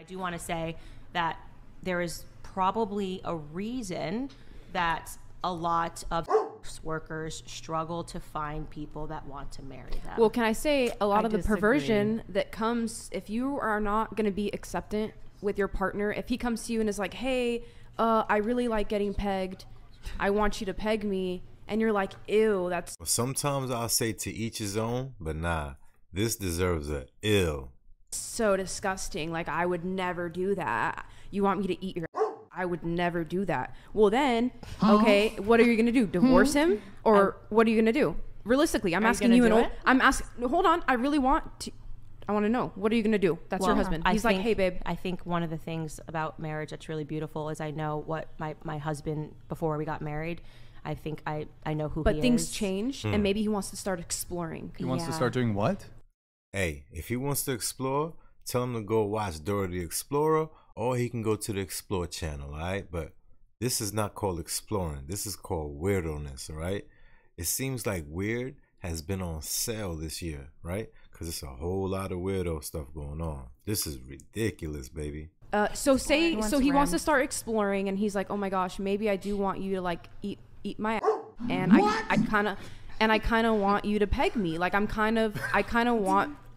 I do want to say that there is probably a reason that a lot of workers struggle to find people that want to marry them. Well, can I say a lot I of the disagree. perversion that comes if you are not going to be acceptant with your partner, if he comes to you and is like, "Hey, uh, I really like getting pegged. I want you to peg me," and you're like, "Ew, that's Sometimes I'll say to each his own, but nah, this deserves a ill. So disgusting. Like I would never do that. You want me to eat your I would never do that. Well then, okay, what are you gonna do? Divorce hmm? him, or what are you gonna do? Realistically, I'm Are you asking gonna you. And do o- it? I'm asking. Hold on, I really want to. I want to know. What are you gonna do? That's your Well, husband. I He's like, think- hey, babe. I think one of the things about marriage that's really beautiful is I know what my, my husband before we got married. I think I, I know who But he things is. change, and hmm. maybe he wants to start exploring. He wants to Yeah. start doing what? Hey, if he wants to explore, tell him to go watch Dora the Explorer, or he can go to the Explore channel, alright? But this is not called exploring. This is called weirdness, alright? It seems like weird has been on sale this year, right? Because it's a whole lot of weirdo stuff going on. This is ridiculous, baby. Uh, so say, wants so he wants to start exploring, and he's like, oh my gosh, maybe I do want you to like eat eat my, ass. and I I kind of, and I kind of want you to peg me. Like I'm kind of, I kind of want penetration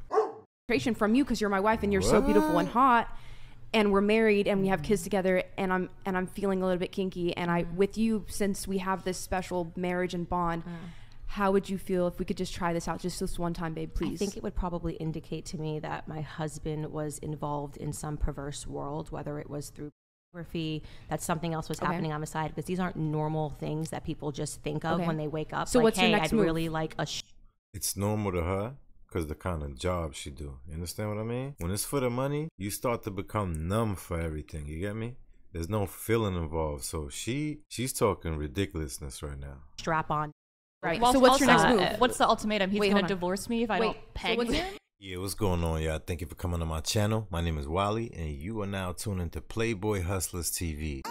from you because you're my wife and you're so beautiful and hot, and we're married and we have kids together, and I'm and I'm feeling a little bit kinky, and I mm. with you since we have this special marriage and bond. Mm. How would you feel if we could just try this out just this one time, babe? Please. I think it would probably indicate to me that my husband was involved in some perverse world, whether it was through pornography, that something else was Okay. happening on the side, because these aren't normal things that people just think of Okay. when they wake up. So like, what's your hey, next I'd move?" really like a sh- It's normal to her because the kind of job she do. You understand what I mean? When it's for the money, you start to become numb for everything. You get me? There's no feeling involved. So she she's talking ridiculousness right now. strap on. right. Well, so what's your next move? uh, What's the ultimatum? He's Wait, gonna divorce me if I Wait, don't so peg what's- him? Yeah, what's going on, y'all? Thank you for coming to my channel. My name is Wolli, and you are now tuning to Playboy Hustlers TV.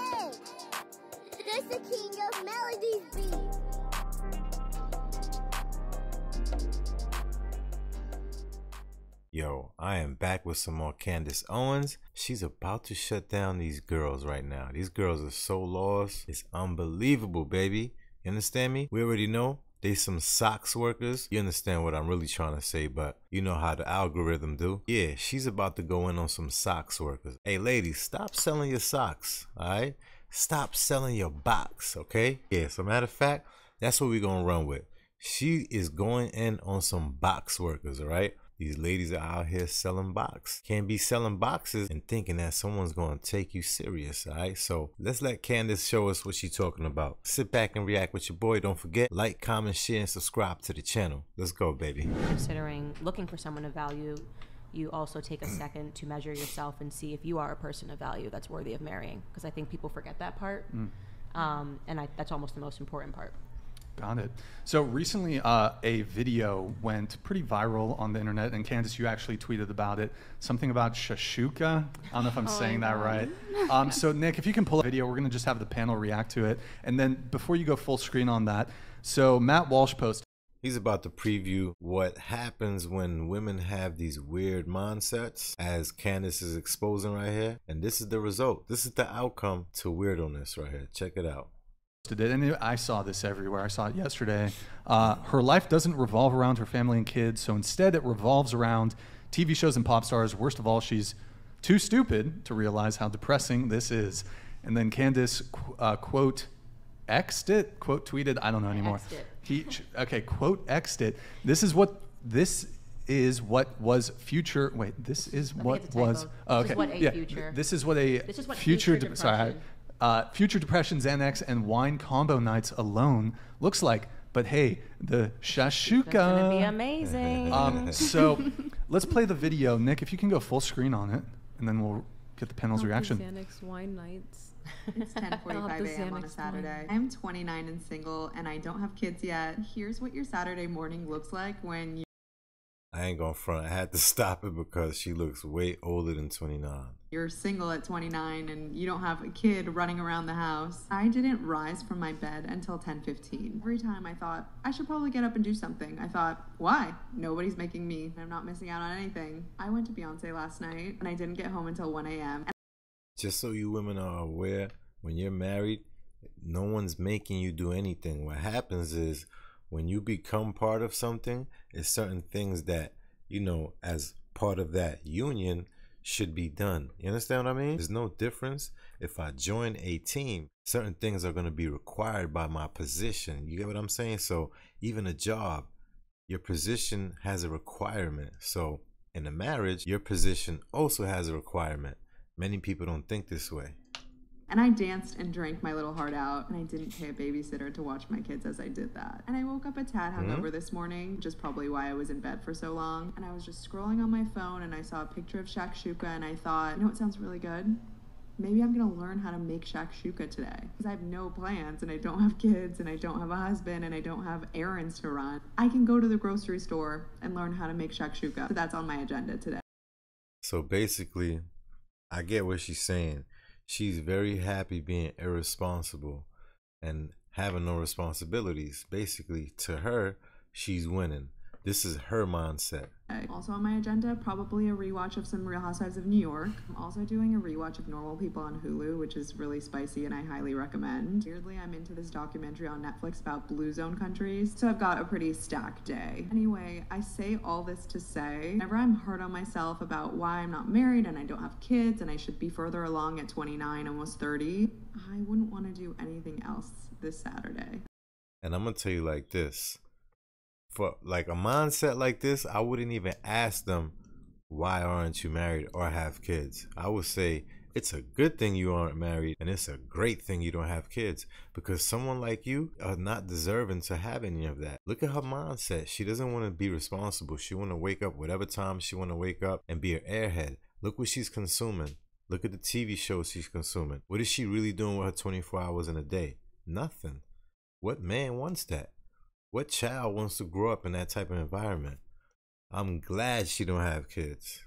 Yo, I am back with some more Candace Owens. She's about to shut down these girls right now. These girls are so lost. It's unbelievable, baby. You understand me? We already know they some socks workers. You understand what I'm really trying to say, but you know how the algorithm do. Yeah, she's about to go in on some socks workers. Hey, ladies, stop selling your socks, all right? Stop selling your box, okay? Yeah, so matter of fact, that's what we're gonna run with. She is going in on some box workers, all right? These ladies are out here selling box. Can't be selling boxes and thinking that someone's going to take you serious, all right? So let's let Candace show us what she's talking about. Sit back and react with your boy. Don't forget, like, comment, share, and subscribe to the channel. Let's go, baby. considering looking for someone of value, you also take a second to measure yourself and see if you are a person of value that's worthy of marrying. Because I think people forget that part, um, and I, that's almost the most important part. Got it. So recently, uh, a video went pretty viral on the internet, and Candace, you actually tweeted about it. Something about shashuka. I don't know if I'm saying that right. Um, so Nick, if you can pull up a video, we're gonna just have the panel react to it, and then before you go full screen on that, so Matt Walsh posted. He's about to preview what happens when women have these weird mindsets, as Candace is exposing right here. And this is the result. This is the outcome to weirdoness right here. Check it out. It, and I saw this everywhere. I saw it yesterday. Uh, her life doesn't revolve around her family and kids, so instead it revolves around TV shows and pop stars. Worst of all, she's too stupid to realize how depressing this is. And then Candace qu- uh, quote xed it, quote tweeted. I don't know anymore. He okay quote xed it. This is what this is what was future. Wait, this is me what was. oh, This is okay. what a yeah, future- This is what a This is what future. future de- sorry. Uh, future depression, Xanax, and wine combo nights alone looks like. But hey, the shashuka. It's gonna be amazing. Um, so let's play the video, Nick. If you can go full screen on it, and then we'll get the panel's reaction. Xanax wine nights. It's 10:45 the a.m. on a Xanax Saturday. I'm 29 and single, and I don't have kids yet. Here's what your Saturday morning looks like when you. I I ain't gonna front. I had to stop it because she looks way older than 29. You're single at 29 and you don't have a kid running around the house. I didn't rise from my bed until 10:15. Every time I thought I should probably get up and do something. I thought, why? Nobody's making me. I'm not missing out on anything. I went to Beyonce last night and I didn't get home until 1 a.m. Just so you women are aware, when you're married, no one's making you do anything. What happens is when you become part of something, it's certain things that, you know, as part of that union should be done. You understand what I mean? There's no difference if I join a team. Certain things are going to be required by my position. You get what I'm saying? So, even a job, your position has a requirement. So, in a marriage, your position also has a requirement. Many people don't think this way. And I danced and drank my little heart out, and I didn't pay a babysitter to watch my kids as I did that. And I woke up a tad mm-hmm. hungover this morning, which is probably why I was in bed for so long. And I was just scrolling on my phone, and I saw a picture of shakshuka, and I thought, you know what sounds really good? Maybe I'm gonna learn how to make shakshuka today because I have no plans and I don't have kids and I don't have a husband and I don't have errands to run. I can go to the grocery store and learn how to make shakshuka. So that's on my agenda today. So basically, I get what she's saying. She's very happy being irresponsible and having no responsibilities. Basically, to her, she's winning. This is her mindset. Also on my agenda, probably a rewatch of some Real Housewives of New York. I'm also doing a rewatch of Normal People on Hulu, which is really spicy and I highly recommend. Weirdly, I'm into this documentary on Netflix about blue zone countries, so I've got a pretty stacked day. Anyway, I say all this to say, whenever I'm hard on myself about why I'm not married and I don't have kids and I should be further along at 29, almost 30, I wouldn't want to do anything else this Saturday. And I'm gonna tell you like this. For like a mindset like this, I wouldn't even ask them why aren't you married or have kids. I would say it's a good thing you aren't married and it's a great thing you don't have kids because someone like you are not deserving to have any of that. Look at her mindset. She doesn't want to be responsible. She want to wake up whatever time she want to wake up and be an airhead. Look what she's consuming. Look at the TV shows she's consuming. What is she really doing with her 24 hours in a day? Nothing. What man wants that? What child wants to grow up in that type of environment? I'm glad she don't have kids.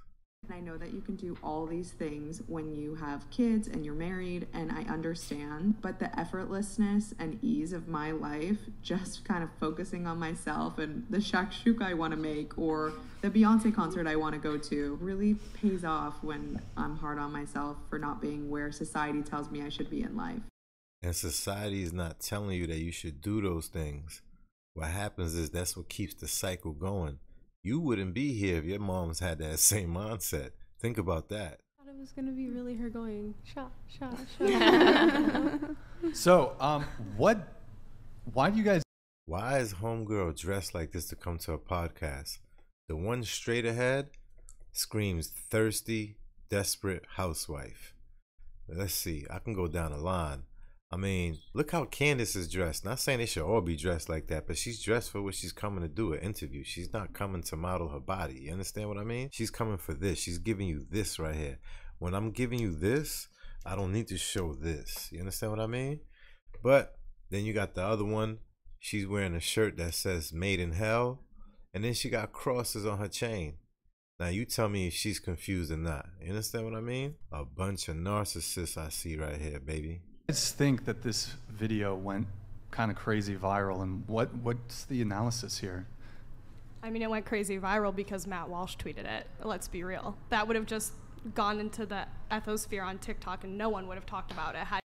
And I know that you can do all these things when you have kids and you're married, and I understand. But the effortlessness and ease of my life, just kind of focusing on myself and the shakshuka I want to make or the Beyonce concert I want to go to, really pays off when I'm hard on myself for not being where society tells me I should be in life. And society is not telling you that you should do those things. What happens is that's what keeps the cycle going. You wouldn't be here if your mom's had that same mindset. Think about that. thought it was gonna be really her going shot, shot, shot. So, um, what? Why do you guys? Why is homegirl dressed like this to come to a podcast? The one straight ahead screams thirsty, desperate housewife. Let's see. I can go down the line. I mean, look how Candace is dressed. Not saying they should all be dressed like that, but she's dressed for what she's coming to do an interview. She's not coming to model her body. You understand what I mean? She's coming for this. She's giving you this right here. When I'm giving you this, I don't need to show this. You understand what I mean? But then you got the other one. She's wearing a shirt that says made in hell. And then she got crosses on her chain. Now you tell me if she's confused or not. You understand what I mean? A bunch of narcissists I see right here, baby. Just think that this video went kind of crazy viral, and what what's the analysis here? I mean, it went crazy viral because Matt Walsh tweeted it. Let's be real. That would have just gone into the ethosphere on TikTok, and no one would have talked about it had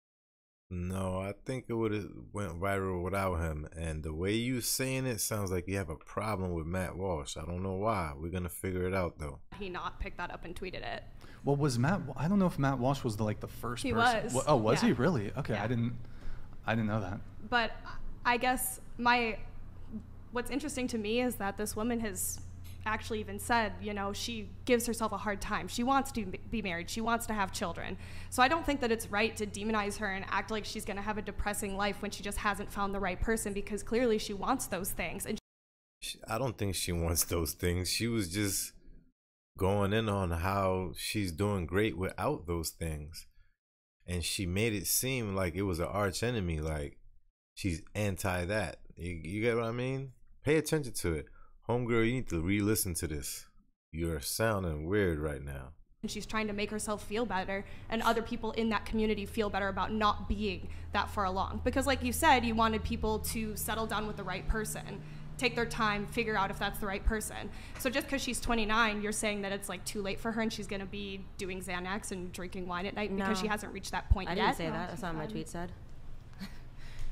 No, I think it would have went viral without him. And the way you saying it sounds like you have a problem with Matt Walsh. I don't know why. We're gonna figure it out though. he not picked that up and tweeted it. Well, was Matt? I don't know if Matt Walsh was the like the first. He person. was, Wa- Oh, was he really? Okay, Yeah. I didn't. I didn't know that. But I guess my what's interesting to me is that this woman has actually even said, you know, she gives herself a hard time. She wants to be married. She wants to have children. So I don't think that it's right to demonize her and act like she's going to have a depressing life when she just hasn't found the right person because clearly she wants those things. And She, I don't think she wants those things. She was just going in on how she's doing great without those things. And she made it seem like it was an arch enemy, like she's anti that. You, you get what I mean? Pay attention to it. Homegirl, you need to re listen to this. You're sounding weird right now. and she's trying to make herself feel better and other people in that community feel better about not being that far along because like you said you wanted people to settle down with the right person take their time figure out if that's the right person so just because she's 29 you're saying that it's like too late for her and she's going to be doing xanax and drinking wine at night because she hasn't reached that point I yet didn't say that. That's not what my tweet said.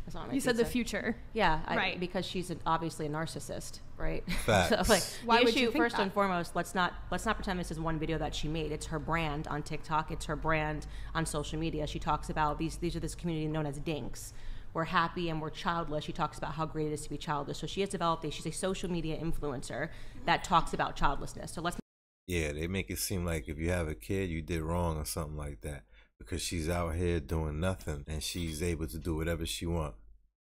That's not what my you tweet said the future Yeah, I, Right. Because she's an, obviously a narcissist, right? Facts. so, like, Why the would you issue, think first that? and foremost, let's not let's not pretend this is one video that she made. It's her brand on TikTok. It's her brand on social media. She talks about these these are this community known as dinks. We're happy and we're childless. She talks about how great it is to be childless. So she has developed a she's a social media influencer that talks about childlessness. So let's Yeah, they make it seem like if you have a kid, you did wrong or something like that. Because she's out here doing nothing and she's able to do whatever she wants.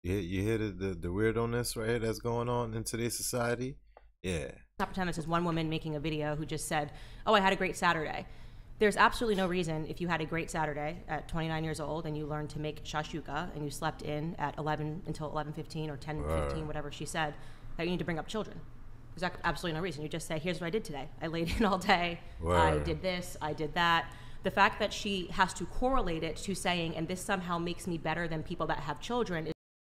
You, you hear the, the, the weirdness right here that's going on in today's society? Yeah. not pretend this is one woman making a video who just said, "Oh, I had a great Saturday." There's absolutely no reason if you had a great Saturday at 29 years old and you learned to make shashuka and you slept in at 11 until 11:15 or 10:15, Right. whatever she said, that you need to bring up children. There's absolutely no reason. You just say, "Here's what I did today. I laid in all day. I did this. I did that." The fact that she has to correlate it to saying, "And this somehow makes me better than people that have children," is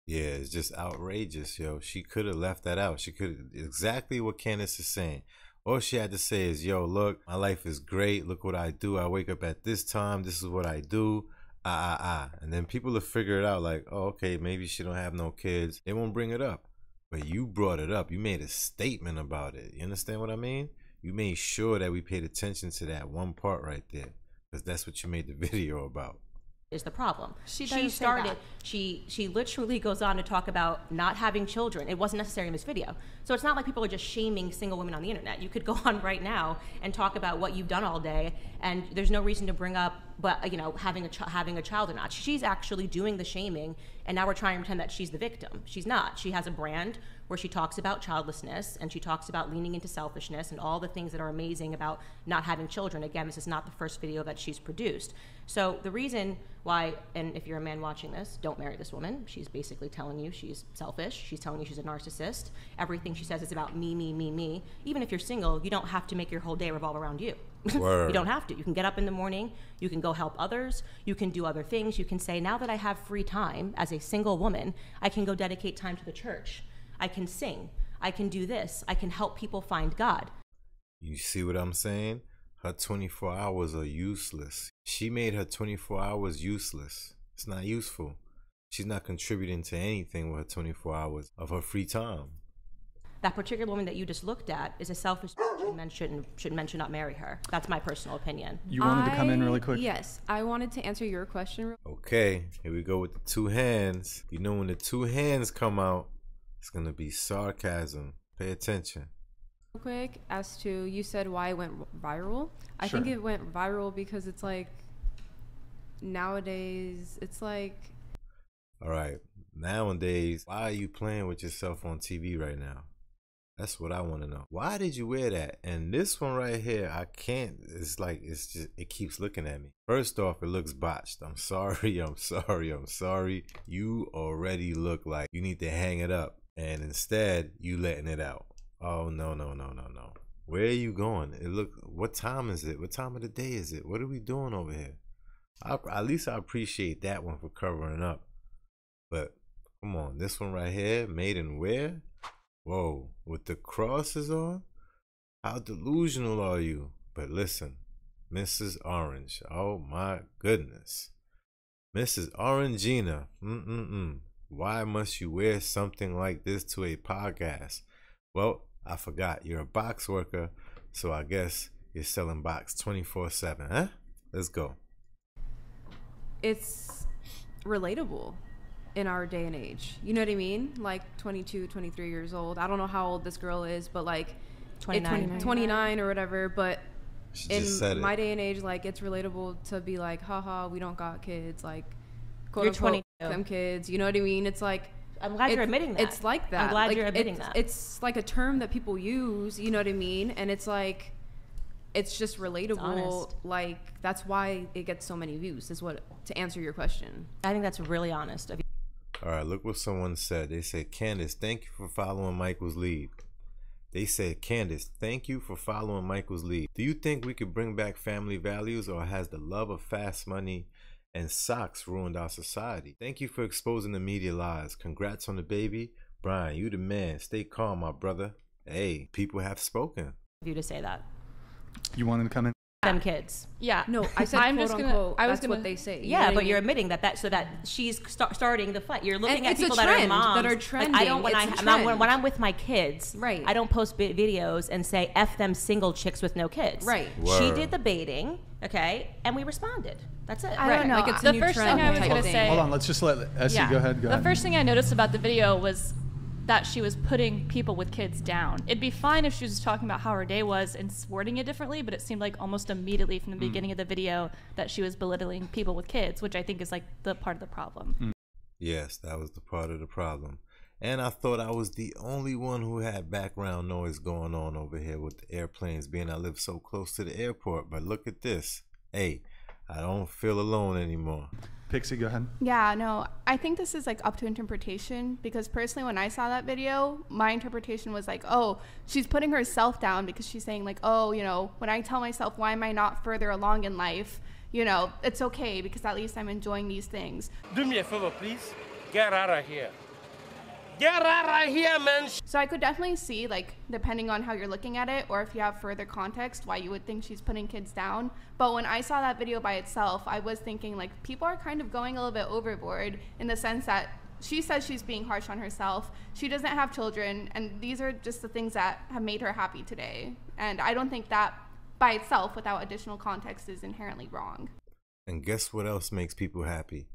Yeah, it's just outrageous, yo. She could have left that out. She could exactly what Candace is saying. All she had to say is, "Yo, look, my life is great. Look what I do. I wake up at this time. This is what I do." Ah, ah, ah. And then people will figure it out like, oh, okay, maybe she don't have no kids. They won't bring it up. But you brought it up. You made a statement about it. You understand what I mean? You made sure that we paid attention to that one part right there. Because that's what you made the video about. is the problem. She doesn't started. She she literally goes on to talk about not having children. It wasn't necessary in this video. So it's not like people are just shaming single women on the internet. You could go on right now and talk about what you've done all day, and there's no reason to bring up, but you know, having a ch- having a child or not. She's actually doing the shaming, and now we're trying to pretend that she's the victim. She's not. She has a brand where she talks about childlessness and she talks about leaning into selfishness and all the things that are amazing about not having children. Again, this is not the first video that she's produced. So the reason why, and if you're a man watching this, don't marry this woman. She's basically telling you she's selfish. She's telling you she's a narcissist. Everything she says is about me, me, me, me. Even if you're single, you don't have to make your whole day revolve around you. You don't have to. You can get up in the morning, you can go help others, you can do other things. You can say, now that I have free time as a single woman, I can go dedicate time to the church. I can sing. I can do this. I can help people find God. You see what I'm saying? Her 24 hours are useless. She made her 24 hours useless. It's not useful. She's not contributing to anything with her 24 hours of her free time. That particular woman that you just looked at is a selfish and men shouldn't should men should not marry her. That's my personal opinion. You wanted to come in really quick. Yes, I wanted to answer your question. Okay, here we go with the two hands. You know, when the two hands come out, it's going to be sarcasm. Pay attention. real quick as to you said why it went viral. I think it went viral because it's like nowadays it's like All right, nowadays, why are you playing with yourself on TV right now? That's what I want to know. Why did you wear that? And this one right here, I can't. It's like it's just it keeps looking at me. First off, it looks botched. I'm sorry. I'm sorry. I'm sorry. You already look like you need to hang it up, and instead you letting it out. Oh no no no no no. Where are you going? It look. What time is it? What time of the day is it? What are we doing over here? I, at least I appreciate that one for covering up. But come on, this one right here, made in where? Whoa, with the crosses on? How delusional are you? But listen, Mrs. Orange, oh my goodness. Mrs. Orangina, mm-mm-mm. Why must you wear something like this to a podcast? Well, I forgot, you're a box worker, so I guess you're selling box 24-7, huh? Let's go. it's relatable in our day and age. You know what I mean? Like 22, 23 years old. I don't know how old this girl is, but like it- 29. 20 29 or whatever, but She in just said it. my day and age like it's relatable to be like haha we don't got kids like quote You're unquote 22. them kids you know what i mean it's like I'm glad you're admitting that. it's like that I'm glad Like, you're admitting it's, that. it's like a term that people use you know what i mean and it's like it's just relatable honest. like that's why it gets so many views is what to answer your question I think that's really honest of you. All right, look what someone said. They said, Candace, thank you for following Michael's lead. They said, Candace, thank you for following Michael's lead. Do you think we could bring back family values or has the love of fast money and socks ruined our society? Thank you for exposing the media lies. Congrats on the baby. Brian, you the man. Stay calm, my brother. Hey, people have spoken. You to say that. You want him to come in? Them kids. Yeah. No, I said I'm quote just gonna- unquote. I was that's gonna- what they say. you Yeah, what I but you're admitting that that so that she's start, starting the fight. You're looking And at it's a people that are trend moms that are Like, I don't trending. when I It's a I'm not- when, when I'm with my kids. Right. I don't post vi- videos and say f them single chicks with no kids. Right. She did the baiting. Okay, and we responded. That's it. I Right, don't know. like it's a the new first trend thing I was gonna say. Hold on, let's just let Essie go ahead. Go the ahead. first thing I noticed about the video was that she was putting people with kids down. It'd be fine if she was just talking about how her day was and wording it differently, but it seemed like almost immediately from the hmm. beginning of the video that she was belittling people with kids, which I think is like the part of the problem. Hmm. Yes, that was the part of the problem. And I thought I was the only one who had background noise going on over here with the airplanes being I live so close to the airport. But look at this. Hey, I don't feel alone anymore. Pixie, go ahead. Yeah, no, I think this is like up to interpretation because personally, when I saw that video, my interpretation was like, oh, she's putting herself down because she's saying, like, oh, you know, when I tell myself, why am I not further along in life? You know, it's okay because at least I'm enjoying these things. Do me a favor, please. Get out of here. Get out of here, man. So I could definitely see, like, depending on how you're looking at it, or if you have further context, why you would think she's putting kids down. But when I saw that video by itself, I was thinking, like, people are kind of going a little bit overboard in the sense that she says she's being harsh on herself. She doesn't have children, and these are just the things that have made her happy today. And I don't think that by itself, without additional context, is inherently wrong. And guess what else makes people happy?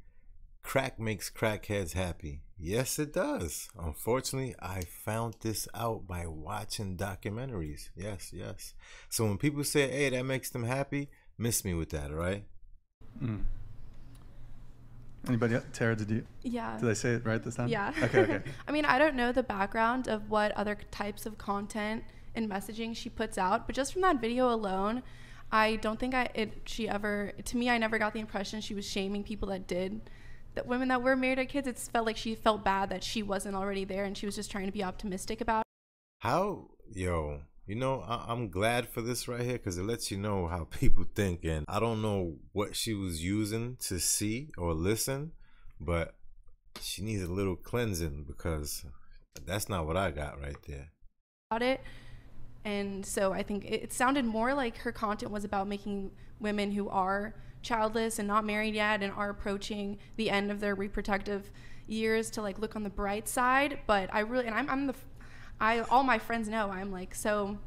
Crack makes crackheads happy. Yes, it does. Unfortunately, I found this out by watching documentaries. Yes, yes. So when people say, hey, that makes them happy, miss me with that, all right? Mm. Anybody? else? Tara, did you? Yeah. Did I say it right this time? Yeah. Okay. Okay. I mean, I don't know the background of what other types of content and messaging she puts out, but just from that video alone, I don't think I it she ever to me I never got the impression she was shaming people that did that women that were married had kids. It felt like she felt bad that she wasn't already there and she was just trying to be optimistic about. How, yo, you know, I- I'm glad for this right here because it lets you know how people think. And I don't know what she was using to see or listen, but she needs a little cleansing because that's not what I got right there. about it. And so I think it, it sounded more like her content was about making women who are childless and not married yet and are approaching the end of their reproductive years to like look on the bright side. But I really, and I'm, I'm the, I, all my friends know I'm like, so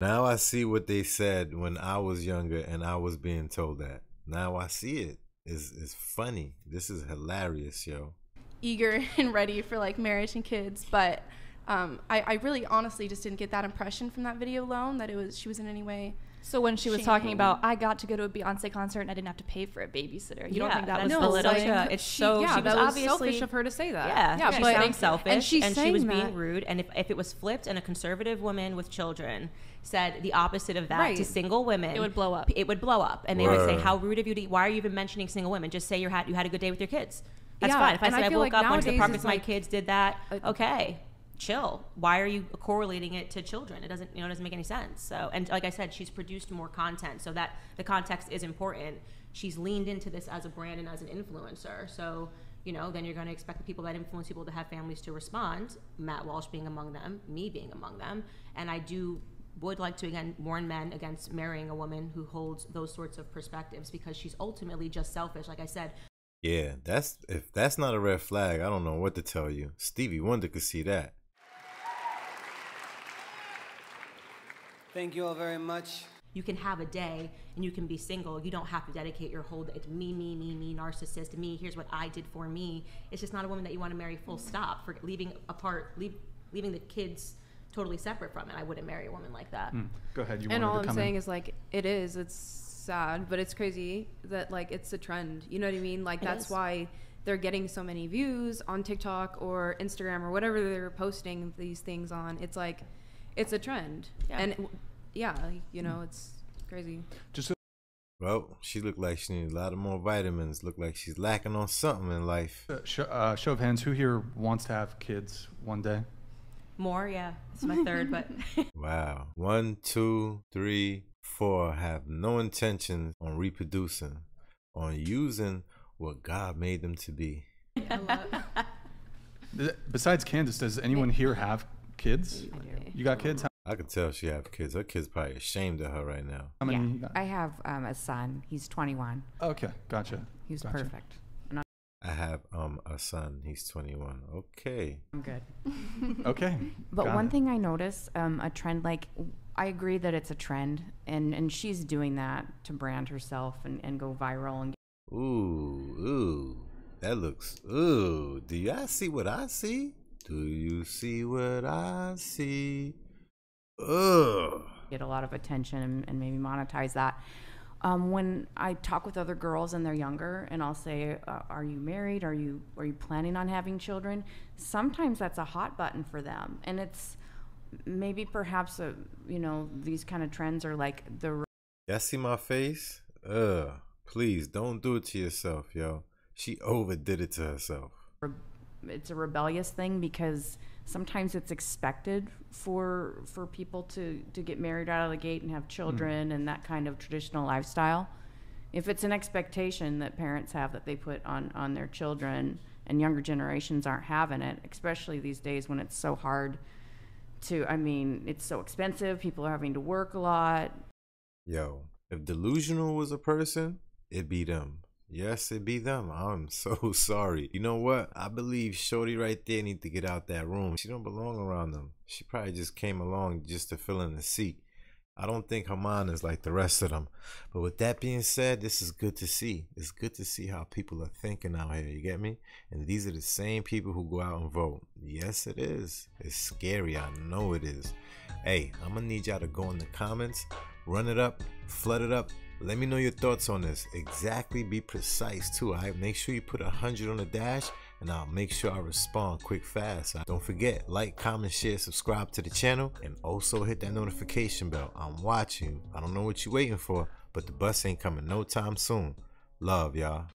Now I see what they said when I was younger and I was being told that. Now I see it. It's, it's funny. This is hilarious, yo. eager and ready for like marriage and kids. But um, I, I really honestly just didn't get that impression from that video alone that it was, she was in any way. So when she was talking about, I got to go to a Beyonce concert and I didn't have to pay for a babysitter. You don't Yeah, think that that was is belittling? such a- it's She- so yeah, she was that was obviously selfish of her to say that. Yeah, yeah, she but sounds selfish, and she's she was saying being rude. And if, if it was flipped, and a conservative woman with children said the opposite of that to single women, It would blow up. It would blow up, and they would say, "How rude of you! To, why are you even mentioning single women? Just say you had you had a good day with your kids. That's Yeah, fine. If I and said I I, feel woke like up, went to the nowadays park it's with my like- kids, did that, Uh, okay." Chill. Why are you correlating it to children? It doesn't, you know, it doesn't make any sense. So, and like I said, she's produced more content, so that the context is important. She's leaned into this as a brand and as an influencer. So, you know, then you're going to expect the people that influence people to have families to respond. Matt Walsh being among them, me being among them, and I do would like to again warn men against marrying a woman who holds those sorts of perspectives because she's ultimately just selfish. Like I said, Yeah, that's if that's not a red flag, I don't know what to tell you. Stevie Wonder could see that. Thank you all very much. you can have a day and you can be single. You don't have to dedicate your whole day to me, me, me, me, narcissist, me. Here's what I did for me. It's just not a woman that you want to marry. Full stop. For leaving apart, leave, leaving the kids totally separate from it. I wouldn't marry a woman like that. Hmm. Go ahead. You and all to I'm come saying in. is like it is. It's sad, but it's crazy that like it's a trend. You know what I mean? Like It that's is. why they're getting so many views on TikTok or Instagram or whatever they're posting these things on. It's like it's a trend, Yeah. and w- yeah, you know, it's crazy. Just Well, she looked like she needed a lot of more vitamins. Looked like she's lacking on something in life. Uh, show, uh, show of hands, who here wants to have kids one day? More, yeah. It's my third, but Wow. One, two, three, four have no intention on reproducing, on using what God made them to be. Th- Besides Candace, does anyone here have kids? You got kids? How, I could tell she have kids. Her kids probably ashamed of her right now. how many? yeah, you got? I have um, a son. He's 21. Okay, gotcha. He's Gotcha. perfect. And I have um a son. He's 21. Okay. I'm good. Okay. But got one it. thing I notice, um, a trend like I agree that it's a trend, and and she's doing that to brand herself and, and go viral and Ooh, ooh. That looks ooh. Do y'all see what I see? Do you see what I see? Ugh. get a lot of attention and, and maybe monetize that. Um, when I talk with other girls and they're younger, and I'll say, uh, "Are you married? Are you are you planning on having children?" Sometimes that's a hot button for them, and it's maybe perhaps a you know these kind of trends are like the Y'all see my face? Ugh. Please don't do it to yourself, yo. She overdid it to herself. It's a rebellious thing because sometimes it's expected for for people to to get married out of the gate and have hmm. children and that kind of traditional lifestyle. If it's an expectation that parents have that they put on on their children and younger generations aren't having it especially these days when it's so hard to i mean it's so expensive people are having to work a lot. Yo, if delusional was a person, it'd be them. Yes, it'd be them. I'm so sorry. You know what? I believe Shorty right there need to get out that room. She don't belong around them. She probably just came along just to fill in the seat. I don't think her mind is like the rest of them. But with that being said, this is good to see. It's good to see how people are thinking out here. You get me? And these are the same people who go out and vote. Yes, it is. It's scary. I know it is. Hey, I'm gonna need y'all to go in the comments, run it up, flood it up. Let me know your thoughts on this. Exactly, be precise too. I make sure you put a hundred on the dash, and I'll make sure I respond quick, fast. Don't forget, like, comment, share, subscribe to the channel, and also hit that notification bell. I'm watching. I don't know what you're waiting for, but the bus ain't coming no time soon. Love y'all.